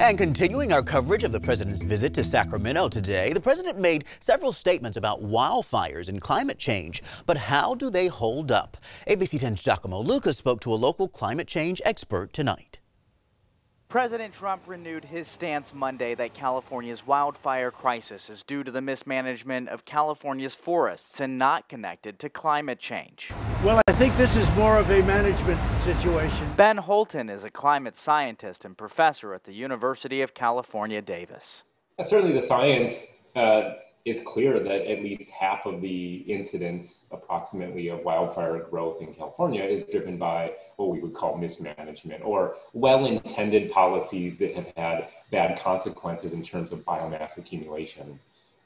And continuing our coverage of the president's visit to Sacramento today, the president made several statements about wildfires and climate change. But how do they hold up? ABC 10's Giacomo Lucas spoke to a local climate change expert tonight. President Trump renewed his stance Monday that California's wildfire crisis is due to the mismanagement of California's forests and not connected to climate change. Well, I think this is more of a management situation. Ben Houlton is a climate scientist and professor at the University of California, Davis. Certainly, the science uh, is clear that at least half of the incidents, approximately, of wildfire growth in California is driven by what we would call mismanagement or well intended policies that have had bad consequences in terms of biomass accumulation.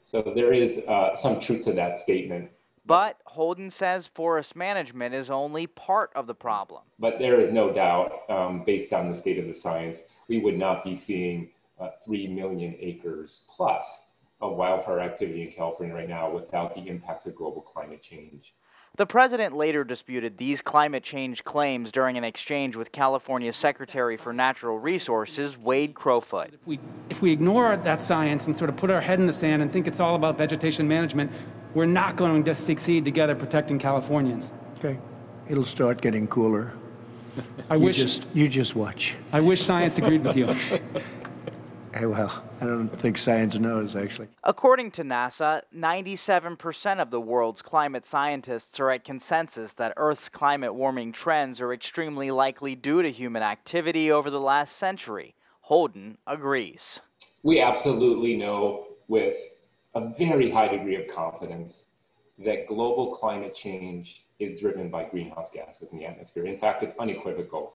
So there is uh, some truth to that statement. But Houlton says forest management is only part of the problem. But there is no doubt, um, based on the state of the science, we would not be seeing uh, 3 million acres plus of wildfire activity in California right now without the impacts of global climate change. The president later disputed these climate change claims during an exchange with California's Secretary for Natural Resources, Wade Crowfoot. If we, if we ignore that science and sort of put our head in the sand and think it's all about vegetation management, we're not going to succeed together protecting Californians. Okay. It'll start getting cooler. I you wish just you just watch. I wish science agreed with you. Hey, well, I don't think science knows, actually. According to NASA, 97% of the world's climate scientists are at consensus that Earth's climate warming trends are extremely likely due to human activity over the last century. Houlton agrees. We absolutely know with a very high degree of confidence that global climate change is driven by greenhouse gases in the atmosphere. In fact, it's unequivocal.